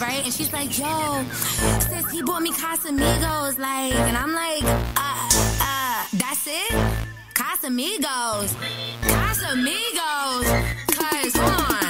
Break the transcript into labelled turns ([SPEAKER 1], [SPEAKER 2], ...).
[SPEAKER 1] right? And she's like, yo, sis, he bought me Casamigos, like, and I'm like, uh, uh, that's it? Casamigos. Casamigos. Cause.